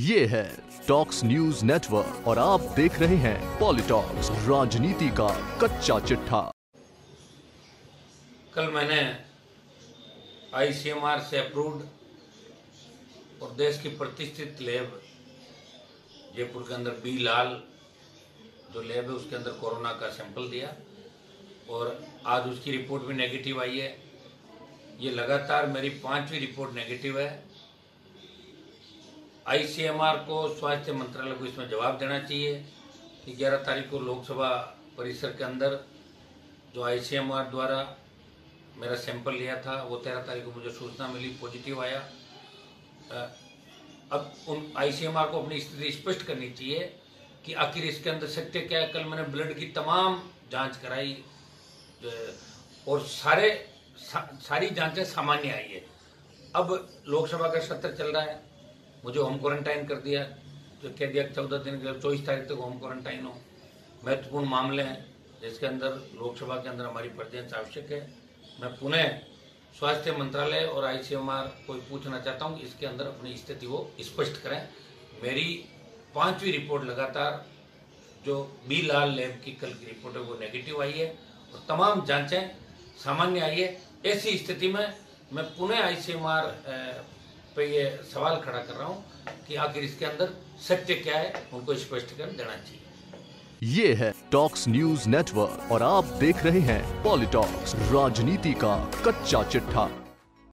ये है talks news network और आप देख रहे हैं पॉलिटॉक्स राजनीति का कच्चा चिट्ठा। कल मैंने आईसीएमआर से अप्रूव्ड और देश की प्रतिष्ठित लैब जयपुर के अंदर बी लाल जो लैब है, उसके अंदर कोरोना का सैंपल दिया और आज उसकी रिपोर्ट भी नेगेटिव आई है। ये लगातार मेरी पांचवी रिपोर्ट नेगेटिव है। आईसीएमआर को स्वास्थ्य मंत्रालय को इसमें जवाब देना चाहिए 11 तारीख को लोकसभा परिसर के अंदर जो आईसीएमआर द्वारा मेरा सैंपल लिया था वो तेरह तारीख को मुझे सूचना मिली पॉजिटिव आया। अब उन आईसीएमआर को अपनी स्थिति स्पष्ट करनी चाहिए कि आखिर इसके अंदर सत्य क्या है? कल मैंने ब्लड की तमाम जाँच कराई और सारे सा, सारी जांचें सामान्य आई है। अब लोकसभा का सत्र चल रहा है मुझे होम क्वारंटाइन कर दिया। जो कह दिया चौदह दिन के चौबीस तारीख तक होम क्वारंटाइन हो। महत्वपूर्ण मामले हैं, जिसके अंदर लोकसभा के अंदर हमारी प्रेजेंस आवश्यक है। मैं पुनः स्वास्थ्य मंत्रालय और आईसीएमआर को पूछना चाहता हूँ कि इसके अंदर अपनी स्थिति वो स्पष्ट करें। मेरी पांचवी रिपोर्ट लगातार, जो बी लाल लैब की कल की रिपोर्ट है, वो नेगेटिव आई है। और तमाम जांचें सामान्य आई है। ऐसी स्थिति में मैं पुनः आईसीएमआर पे ये सवाल खड़ा कर रहा हूँ कि आखिर इसके अंदर सत्य क्या है, उनको स्पष्टीकरण देना चाहिए। ये है टॉक्स न्यूज़ नेटवर्क और आप देख रहे हैं पॉलिटॉक्स राजनीति का कच्चा चिट्ठा।